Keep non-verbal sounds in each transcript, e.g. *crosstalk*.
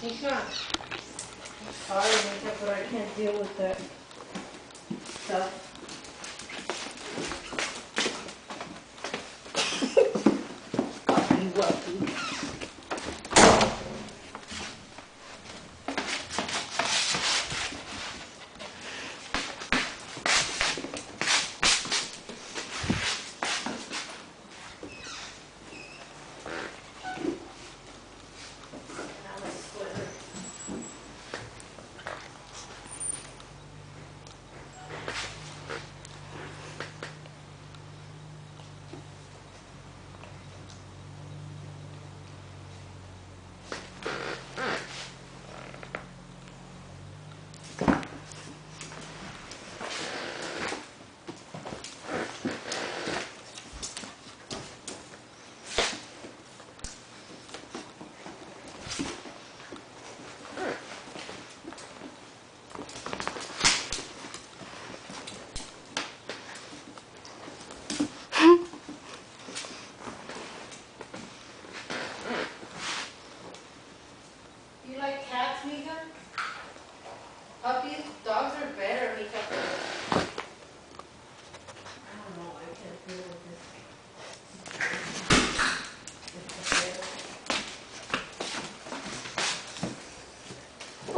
It's not hard, but I can't deal with that stuff.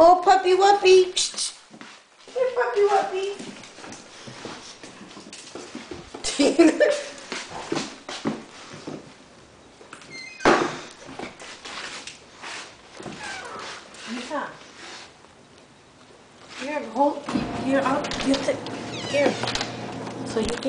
Oh, puppy whoopee. Here, puppy whoopee. *laughs* Here, hold. Here, up. You have to. Here. So you can.